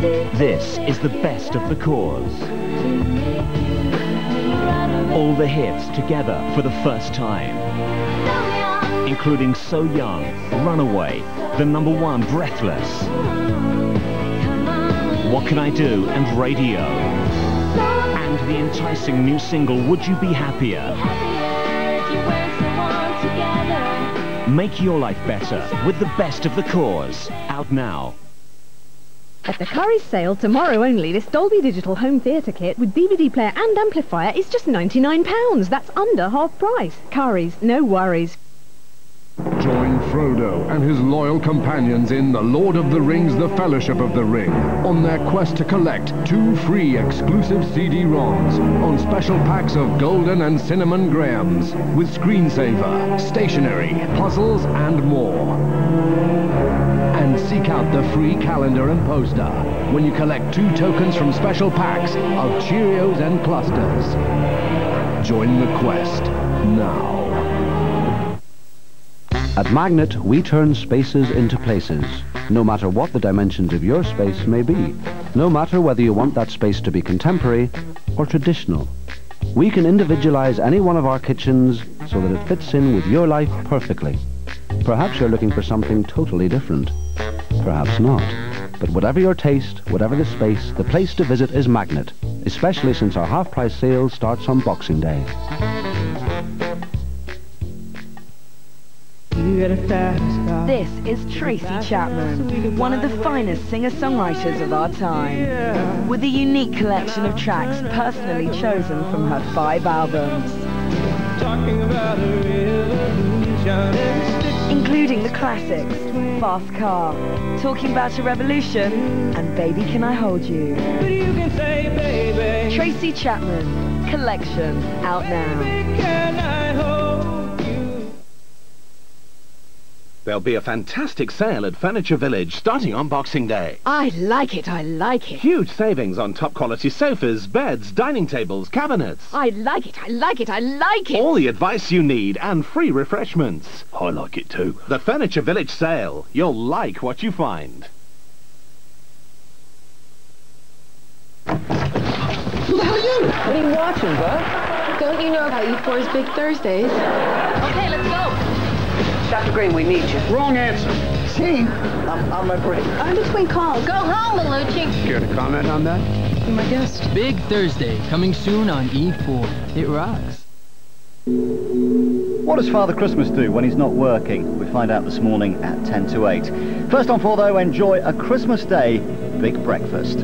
This is the best of the Corrs. All the hits together for the first time. Including So Young, Runaway, the number one Breathless. What Can I Do and Radio. And the enticing new single Would You Be Happier? Make your life better with the best of the Corrs. Out now. At the Curry's sale tomorrow only, this Dolby Digital home theatre kit with DVD player and amplifier is just £99. That's under half price. Curry's, no worries. Join Frodo and his loyal companions in The Lord of the Rings The Fellowship of the Ring on their quest to collect two free exclusive CD-ROMs on special packs of golden and cinnamon grahams with screensaver, stationery, puzzles and more. Free calendar and poster when you collect two tokens from special packs of Cheerios and clusters. Join the quest now. At Magnet, we turn spaces into places, no matter what the dimensions of your space may be, no matter whether you want that space to be contemporary or traditional. We can individualize any one of our kitchens so that it fits in with your life perfectly. Perhaps you're looking for something totally different. Perhaps not. But whatever your taste, whatever the space, the place to visit is Magnet, especially since our half-price sale starts on Boxing Day. This is Tracy Chapman, one of the finest singer-songwriters of our time, with a unique collection of tracks personally chosen from her five albums. Including the classics, Fast Car, Talking About a Revolution, and Baby Can I Hold You. Tracy Chapman, Collection, out now. There'll be a fantastic sale at Furniture Village starting on Boxing Day. I like it, I like it. Huge savings on top quality sofas, beds, dining tables, cabinets. I like it, I like it, I like it. All the advice you need and free refreshments. I like it too. The Furniture Village sale. You'll like what you find. Who the hell are you? What are you watching, bud? Don't you know about E4's Big Thursdays? Okay, let's go. Dr. Green, we need you. Wrong answer. See? I'm on my break. I'm between calls. Go home, Malucci. Care to comment on that? You're my guest. Big Thursday, coming soon on E4. It rocks. What does Father Christmas do when he's not working? We find out this morning at 10 to 8. First on four, though, enjoy a Christmas Day big breakfast.